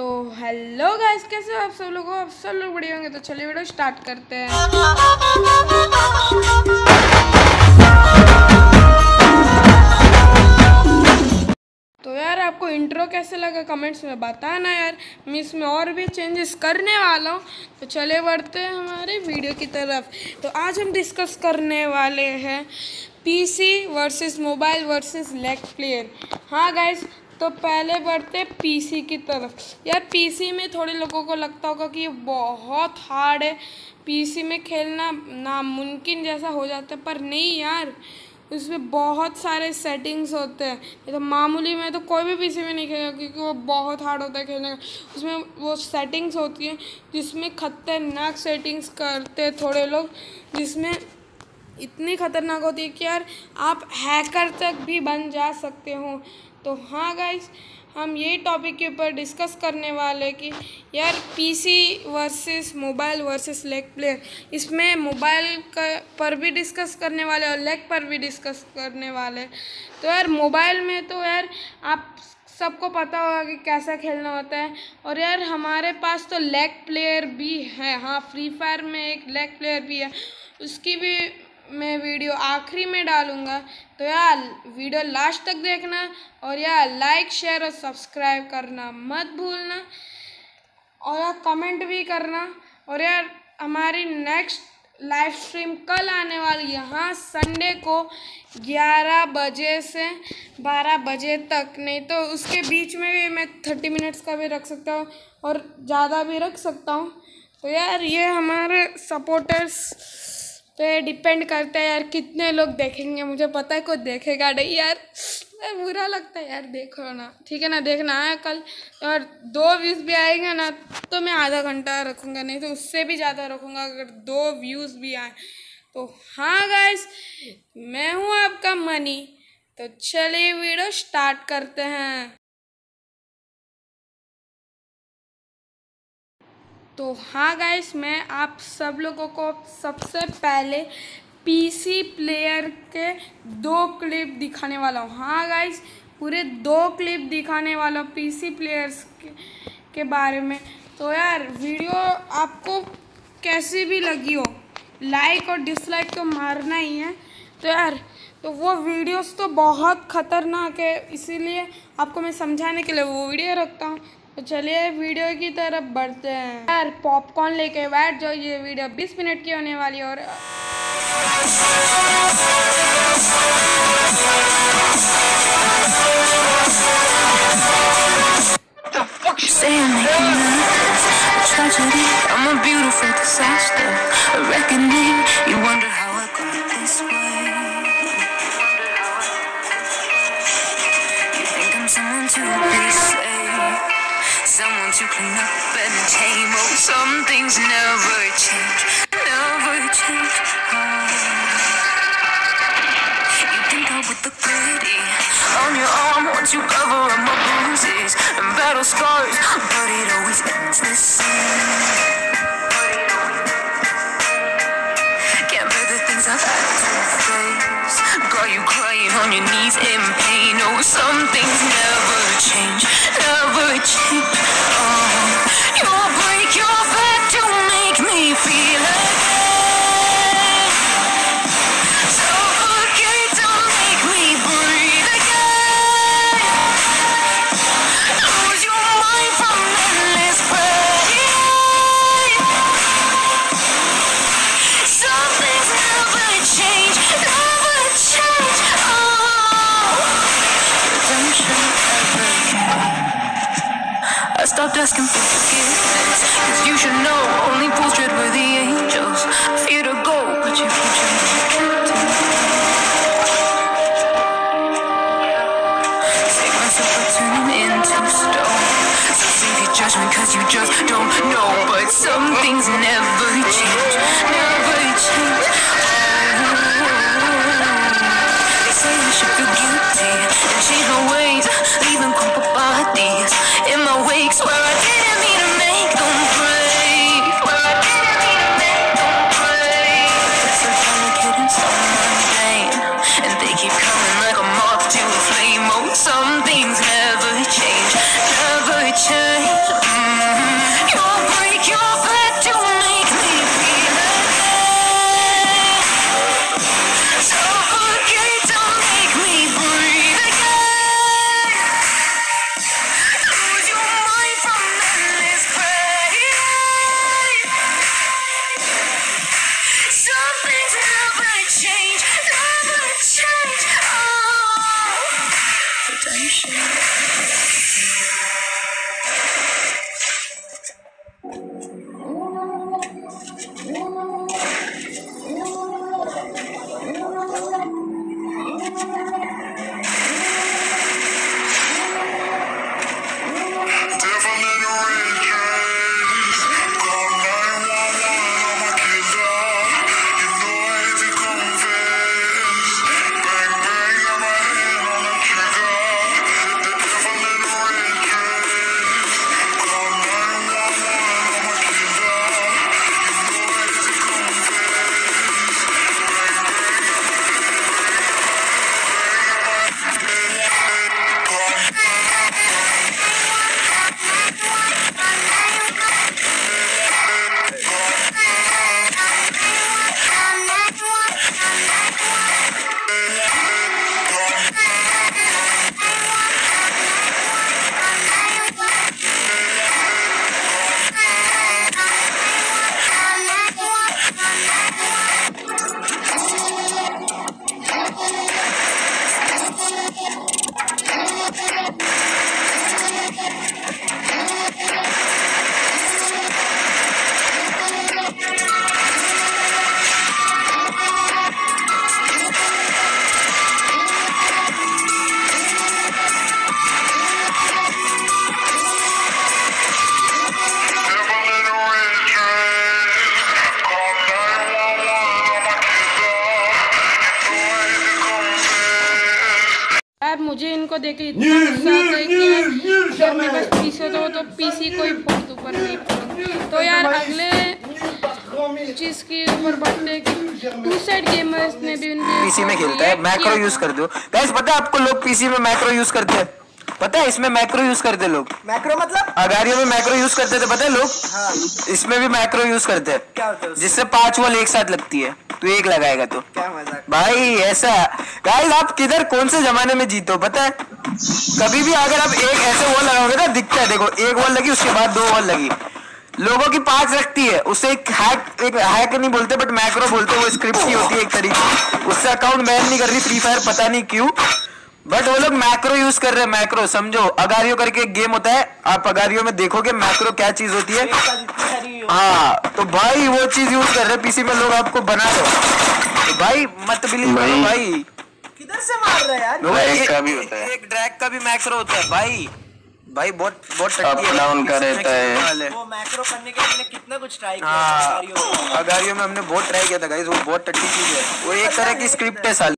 तो hello guys कैसे हो आप सब लोग? आप सब लोग बढ़िया होंगे तो चलिए वीडियो स्टार्ट करते हैं। तो यार, आपको इंट्रो कैसे लगा? कमेंट्स में बताना यार। मैं इसमें और भी चेंजेस करने वाला हूँ। तो चले बढ़ते हैं हमारे वीडियो की तरफ़। तो आज हम डिस्कस करने वाले हैं PC versus mobile versus lag player हाँ गाइस तो पहले बढ़ते पीसी की तरफ़। यार पीसी में थोड़े लोगों को लगता होगा कि ये बहुत हार्ड है। पीसी में खेलना नामुमकिन जैसा हो जाता है, पर नहीं यार। उसमें बहुत सारे सेटिंग्स होते हैं। तो मामूली में तो कोई भी पीसी में नहीं खेलेगा, क्योंकि वो बहुत हार्ड होता है खेलने का। उसमें वो सेटिंग्स होती हैं, जिसमें खतरनाक सेटिंग्स करते हैं थोड़े लोग, जिसमें इतनी खतरनाक होती है कि यार आप हैकर तक भी बन जा सकते हो। तो हाँ गाइस हम यही टॉपिक के ऊपर डिस्कस करने वाले कि यार PC versus mobile versus lag player इसमें मोबाइल पर भी डिस्कस करने वाले और लेग पर भी डिस्कस करने वाले तो यार मोबाइल में तो यार आप सबको पता होगा कि कैसा खेलना होता है और यार हमारे पास तो लेग प्लेयर भी है। हाँ फ्री फायर में एक लेग प्लेयर भी है। उसकी भी मैं वीडियो आखिरी में डालूँगा। तो यार, वीडियो लास्ट तक देखना और यार लाइक शेयर और सब्सक्राइब करना मत भूलना। और यार कमेंट भी करना। और यार, हमारी नेक्स्ट लाइव स्ट्रीम कल आने वाली है। हाँ संडे को 11 बजे से 12 बजे तक। नहीं तो उसके बीच में भी मैं 30 मिनट्स का भी रख सकता हूँ और ज़्यादा भी रख सकता हूँ। तो यार, ये हमारे सपोर्टर्स तो ये डिपेंड करता है यार कितने लोग देखेंगे, मुझे पता है कोई देखेगा नहीं यार। बुरा लगता है यार, देखो ना। ठीक है ना, देखना है कल। और दो व्यूज़ भी आएँगे ना तो मैं आधा घंटा रखूँगा, नहीं तो उससे भी ज़्यादा रखूँगा अगर दो व्यूज़ भी आए। तो हाँ गाइस मैं हूँ आपका मनी। तो चलिए वीडियो स्टार्ट करते हैं। तो हाँ गाइस मैं आप सब लोगों को सबसे पहले पीसी प्लेयर के दो क्लिप दिखाने वाला हूँ। हाँ गाइस पूरे दो क्लिप दिखाने वाला हूँ पीसी प्लेयर्स के, के बारे में। तो यार वीडियो आपको कैसी भी लगी हो लाइक और डिसलाइक तो मारना ही है। तो यार तो वो वीडियोस तो बहुत ख़तरनाक है इसीलिए आपको मैं समझाने के लिए वो वीडियो रखता हूँ। तो चलिए वीडियो की तरफ़ बढ़ते हैं। यार पॉपकॉर्न लेके बैठ जाओ, ये वीडियो 20 मिनट की होने वाली और Someone to be someone to clean up and tame. Oh, some things never change, never change. Oh. You think I with the gritty on your arm once you cover up my bruises and battle scars, but it always ends the same. Can't bear the things I've had to face. Got you crying on your knees in pain. Oh, some things never change, never change. Asking for forgiveness, cause you should know only fools tread where the angels fear to go, but you keep trying to Take myself and turn them into stone. So save your judgment cause you just don't know. But some things never change, चीज़ ऊपर बढ़ते to side gamers ने भी उनके PC में खेलता है। Macro use. कर दो। गाइस पता है आपको लोग पीसी में मैक्रो यूज़ करते हैं? पता है इसमें मैक्रो यूज़ करते लोग? मैक्रो मतलब? अगारियों में मैक्रो यूज़ करते थे पता है लोग? हाँ। इसमें भी मैक्रो यूज़ करते हैं। क्या होता है जिससे पाँच वॉल एक साथ लगती है। तू एक लगाएगा तो। क्या मज़ाक? भाई ऐसा। गाइस आप किधर कौन से जमाने में जीते हो पता है? कभी भी अगर आप एक ऐसे वॉल लगाओगे ना दिखता है देखो एक वॉल लगी उसके बाद दो वॉल लगी। लोगों की पाँच रखती है। उसे एक हैक एक हैक नहीं बोलते बट मैक्रो बोलते वो स्क्रिप्ट ही होती है एक तरीके उससे अकाउंट बैन नहीं कर रही फ्री फायर पता नहीं क्यों। बट वो लोग मैक्रो यूज़ कर रहे हैं मैक्रो समझो। अगारियो करके एक गेम होता है आप अगारियो में देखोगे मैक्रो क्या चीज़ होती है। हाँ तो भाई वो चीज़ यूज़ कर रहे हैं पीसी में लोग आपको बना दो। तो भाई मत बिलीव करो भाई। किधर से मार रहा है यार? एक- है। एक ड्रैग का भी मैक्रो होता है भाई। भाई बहुत बहुत अप डाउन का रहता है। वो मैक्रो करने के लिए कितना कुछ ट्राई किया हाँ अगारियों में। हमने बहुत ट्राई किया था गाइस वो बहुत टट्टी चीज़ है। वो एक तरह की स्क्रिप्ट है। साली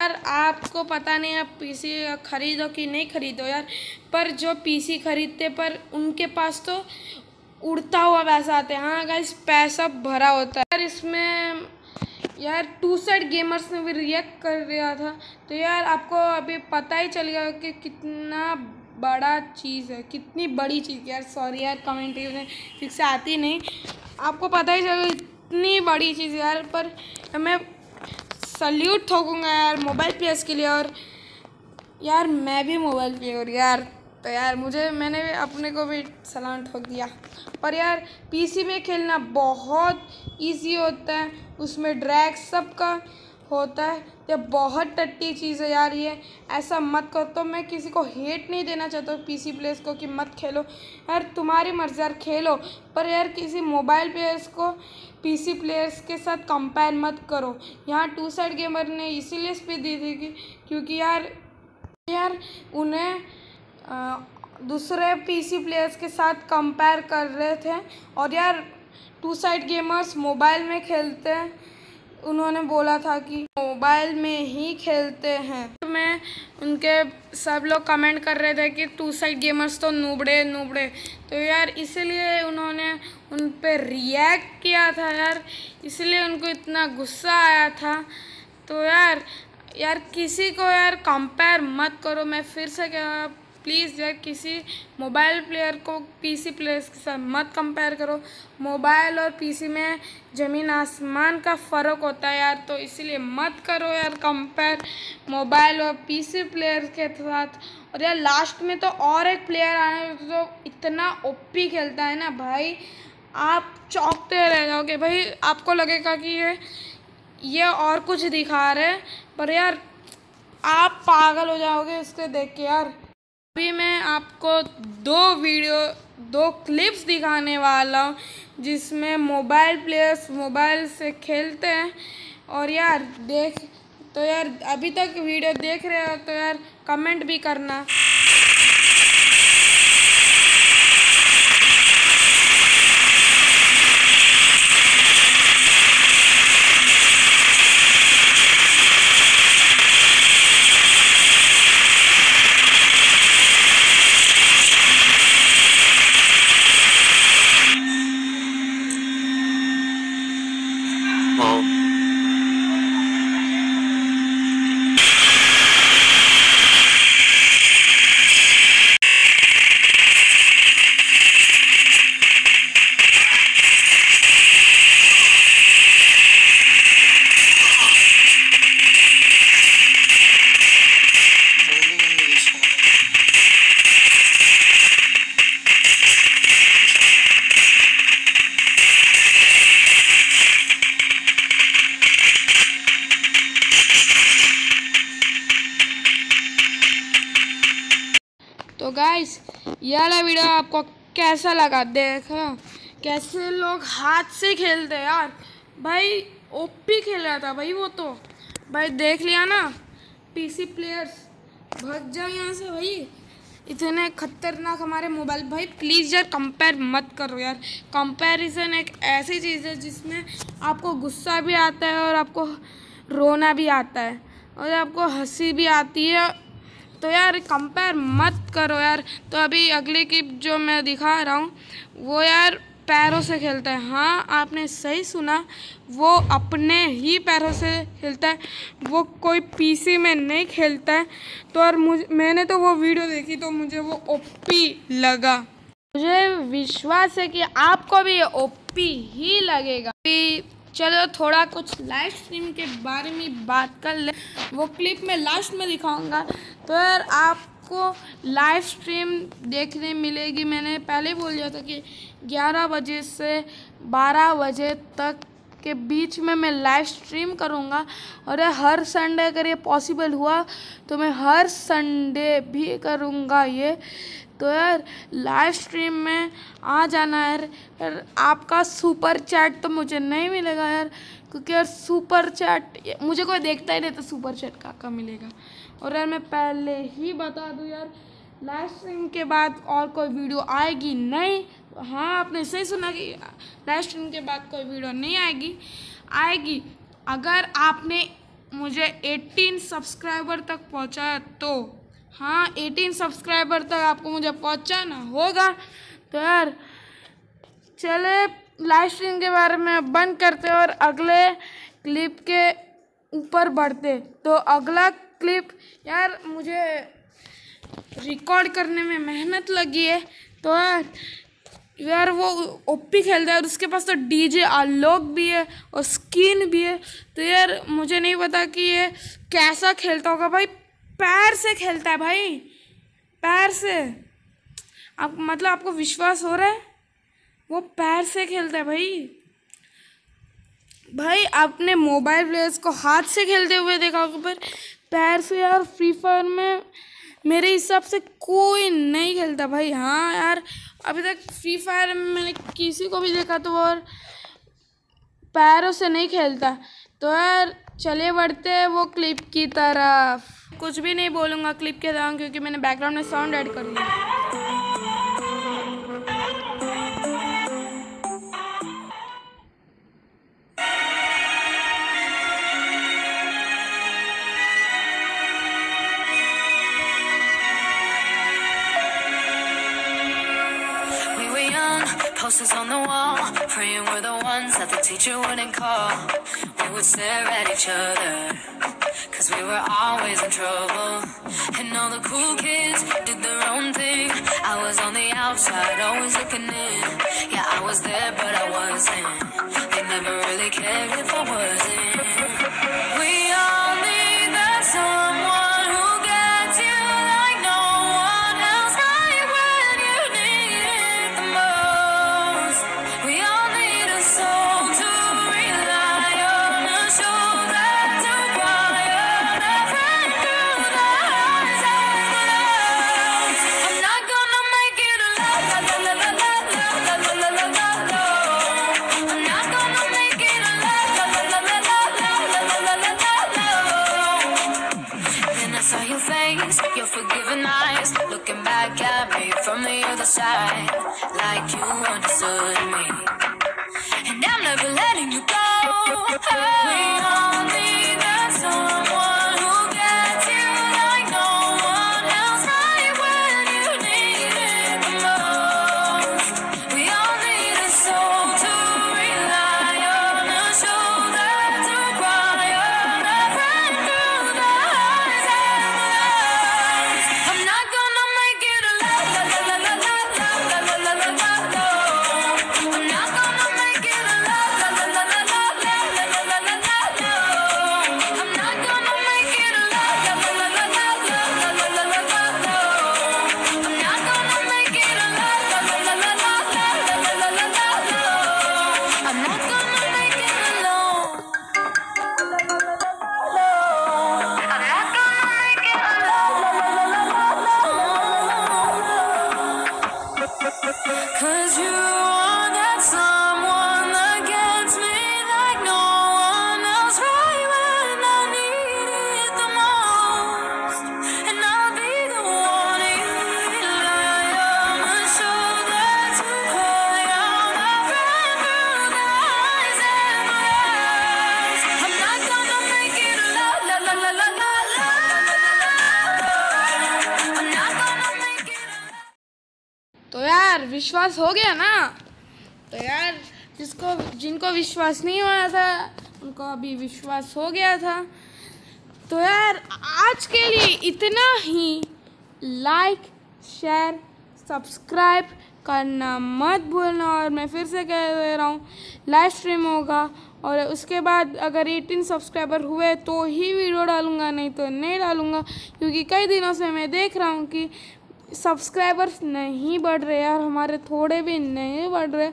यार आपको पता नहीं आप पीसी खरीदो कि नहीं खरीदो यार, पर जो पीसी खरीदते, पर उनके पास तो उड़ता हुआ पैसा आता है। हाँ गाइस पैसा भरा होता है। यार इसमें, यार टू साइड गेमर्स ने भी रिएक्ट कर दिया था। तो यार आपको अभी पता ही चल गया कि कितना बड़ा चीज़ है, कितनी बड़ी चीज़। यार सॉरी यार कमेंट्री में ठीक से आती नहीं। आपको पता ही चल इतनी बड़ी चीज़ यार, पर मैं सल्यूट ठोकूँगा यार मोबाइल प्लेयर्स के लिए और यार मैं भी मोबाइल प्लेयर यार। तो यार मुझे, मैंने भी अपने को भी सलाम ठोक दिया। पर यार पीसी में खेलना बहुत इजी होता है। उसमें ड्रैग सबका होता है। ये बहुत टट्टी चीज़ है यार ये। ऐसा मत करो। तो मैं किसी को हेट नहीं देना चाहता हूँ पीसी प्लेयर्स को कि मत खेलो। यार तुम्हारी मर्ज़ी यार, खेलो। पर यार किसी मोबाइल प्लेयर्स को पीसी प्लेयर्स के साथ कंपेयर मत करो। यहाँ टू साइड गेमर ने इसीलिए स्पीच दी थी कि, क्योंकि यार यार उन्हें दूसरे पीसी प्लेयर्स के साथ कंपेयर कर रहे थे। और यार टू साइड गेमर्स मोबाइल में खेलते हैं उन्होंने बोला था कि मोबाइल में ही खेलते हैं। मैं उनके सब लोग कमेंट कर रहे थे कि टू साइड गेमर्स तो नूबड़े नूबड़े। तो यार, इसीलिए उन्होंने उन पर रिएक्ट किया था यार। इसलिए उनको इतना गुस्सा आया था। तो यार यार, किसी को यार कंपेयर मत करो। मैं फिर से कह प्लीज़ यार, किसी मोबाइल प्लेयर को पीसी प्लेयर्स के साथ मत कंपेयर करो। मोबाइल और पीसी में ज़मीन आसमान का फ़र्क होता है यार तो इसीलिए मत करो यार कंपेयर मोबाइल और पीसी प्लेयर के साथ। और यार लास्ट में तो और एक प्लेयर आए जो इतना ओपी खेलता है ना भाई। आप चौंकते रह जाओगे। भाई, आपको लगेगा कि ये ये और कुछ दिखा रहे हैं, पर यार, आप पागल हो जाओगे इसको देख के यार। अभी मैं आपको दो वीडियो, दो क्लिप्स दिखाने वाला हूँ, जिसमें मोबाइल प्लेयर्स मोबाइल से खेलते हैं। और यार, देख तो यार, अभी तक वीडियो देख रहे हो तो यार कमेंट भी करना। वीडियो आपको कैसा लगा? देखा, कैसे लोग हाथ से खेलते यार। भाई, ओपी खेल रहा था भाई वो तो। भाई, देख लिया ना, पीसी प्लेयर्स भाग जाओ यहाँ से भाई। इतने खतरनाक हमारे मोबाइल भाई प्लीज़ यार कंपेयर मत करो यार। कंपैरिजन एक ऐसी चीज़ है जिसमें आपको गुस्सा भी आता है और आपको रोना भी आता है और आपको हँसी भी आती है। तो यार कंपेयर मत करो यार। तो अभी अगली क्लिप जो मैं दिखा रहा हूँ, वो यार पैरों से खेलता है। हाँ आपने सही सुना, वो अपने ही पैरों से खेलता है। वो कोई पीसी में नहीं खेलता है। तो और मुझ, मैंने तो वो वीडियो देखी तो मुझे वो ओपी लगा। मुझे विश्वास है कि आपको भी ये ओपी ही लगेगा। चलो थोड़ा कुछ लाइव स्ट्रीम के बारे में बात कर ले। वो क्लिप मैं लास्ट में दिखाऊँगा। यार आपको लाइव स्ट्रीम देखने मिलेगी। मैंने पहले बोल दिया था कि 11 बजे से 12 बजे तक के बीच में मैं लाइव स्ट्रीम करूँगा। और हर संडे अगर ये पॉसिबल हुआ तो मैं हर संडे भी करूँगा ये। तो यार लाइव स्ट्रीम में आ जाना यार। यार आपका सुपर चैट तो मुझे नहीं मिलेगा यार। क्योंकि यार सुपर चैट मुझे कोई देखता ही नहीं तो सुपर चैट का का मिलेगा। और यार मैं पहले ही बता दूँ यार लाइव स्ट्रीम के बाद और कोई वीडियो आएगी नहीं। हाँ आपने सही सुना कि लाइव स्ट्रीम के बाद कोई वीडियो नहीं आएगी। आएगी। अगर आपने मुझे 18 सब्सक्राइबर तक पहुँचाया तो हाँ 18 सब्सक्राइबर तक आपको मुझे पहुँचाना होगा। तो यार, चले लाइव स्ट्रीम के बारे में बंद करते और अगले क्लिप के ऊपर बढ़ते तो अगला क्लिप। यार, मुझे रिकॉर्ड करने में मेहनत लगी है तो यार यार वो ओपी खेलता है और उसके पास तो डीजे आलोक भी है और स्किन भी है। तो यार, मुझे नहीं पता कि ये कैसा खेलता होगा भाई। पैर से खेलता है भाई। पैर से। आप मतलब आपको विश्वास हो रहा है? वो पैर से खेलता है भाई। भाई, आपने मोबाइल प्लेयर्स को हाथ से खेलते हुए देखा होगा, पर पैर से यार फ्री फायर में मेरे हिसाब से कोई नहीं खेलता भाई। हाँ यार, अभी तक फ्री फायर में मैंने किसी को भी देखा तो वो पैरों से नहीं खेलता। तो यार चले बढ़ते हैं वो क्लिप की तरफ़। कुछ भी नहीं बोलूँगा क्लिप के दौरान क्योंकि मैंने बैकग्राउंड में साउंड ऐड कर दिया posters on the wall, praying we're the ones that the teacher wouldn't call. We would stare at each other, cause we were always in trouble. And all the cool kids did their own thing. I was on the outside, always looking in. Yeah, I was there, but I wasn't. They never really cared if I wasn't. We all you हो गया ना? तो यार, जिसको, जिनको विश्वास नहीं हुआ था, उनको अभी विश्वास हो गया था। तो यार, आज के लिए इतना ही। लाइक शेयर सब्सक्राइब करना मत भूलना और मैं फिर से कह दे रहा हूँ लाइव स्ट्रीम होगा और उसके बाद अगर 18 सब्सक्राइबर हुए तो ही वीडियो डालूँगा, नहीं तो नहीं डालूँगा, क्योंकि कई दिनों से मैं देख रहा हूँ कि सब्सक्राइबर्स नहीं बढ़ रहे यार, हमारे थोड़े भी नहीं बढ़ रहे।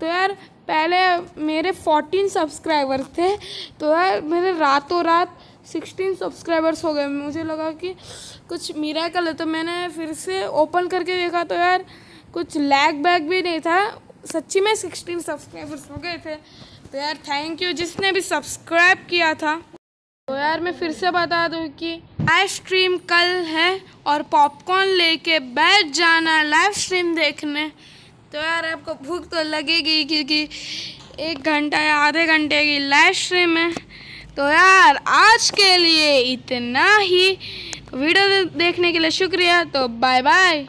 तो यार, पहले मेरे 14 सब्सक्राइबर थे तो यार मेरे रातों रात 16 सब्सक्राइबर्स हो गए। मुझे लगा कि कुछ मिराकल है तो मैंने फिर से ओपन करके देखा तो यार कुछ लैग बैग भी नहीं था। सच्ची में 16 सब्सक्राइबर्स हो गए थे। तो यार थैंक यू जिसने भी सब्सक्राइब किया था। तो यार, मैं फिर से बता दूँ कि लाइव स्ट्रीम कल है और पॉपकॉर्न लेके बैठ जाना लाइव स्ट्रीम देखने। तो यार आपको भूख तो लगेगी क्योंकि एक घंटा या आधे घंटे की लाइव स्ट्रीम है। तो यार आज के लिए इतना ही। वीडियो देखने के लिए शुक्रिया तो बाय बाय